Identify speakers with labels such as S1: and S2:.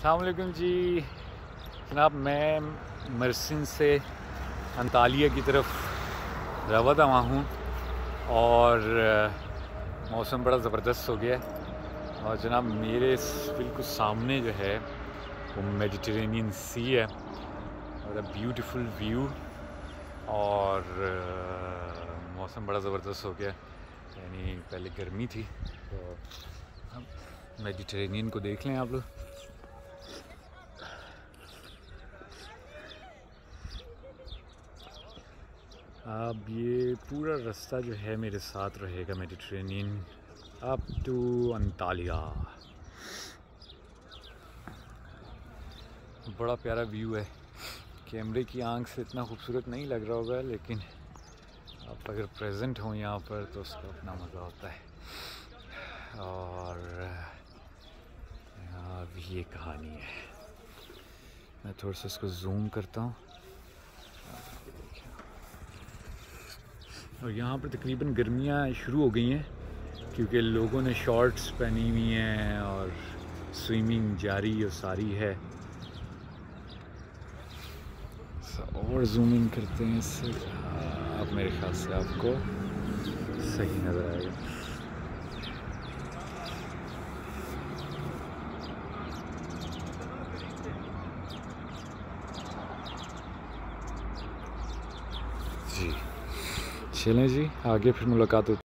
S1: السلام علیکم جی۔ جناب، میں مرسن سے انطالیہ کی طرف روانہ ہوا ہوں اور موسم بڑا زبردست ہو گیا ہے۔ اور جناب، میرے بالکل سامنے جو ہے، وہ میڈیٹرینین سی ہے۔ اور بیوٹیفل ویو اور موسم بڑا زبردست ہو گیا یعنی پہلے گرمی تھی تو میڈیٹرینین کو دیکھ لیں آپ لوگ۔ اب یہ پورا رستہ جو ہے میرے ساتھ رہے گا میڈیٹرینین۔ اپ ٹو انتالیہ بڑا پیارا ویو ہے۔ کیمرے کی آنکھ سے اتنا خوبصورت نہیں لگ رہا ہوگا، لیکن آپ اگر پریزنٹ ہوں یہاں پر تو اس کا اپنا مزہ ہوتا ہے۔ اور یہاں بھی یہ کہانی ہے۔ میں تھوڑا سا اس کو زوم کرتا ہوں۔ اور یہاں پر تقریباً گرمیاں شروع ہو گئی ہیں کیونکہ لوگوں نے شارٹس پہنی ہوئی ہیں اور سوئمنگ جاری اور ساری ہے۔ اور زومنگ کرتے ہیں اس سے۔ آپ میرے خیال سے آپ کو صحیح نظر آئے گا۔ جی۔ challenge, I'll give him a look at it.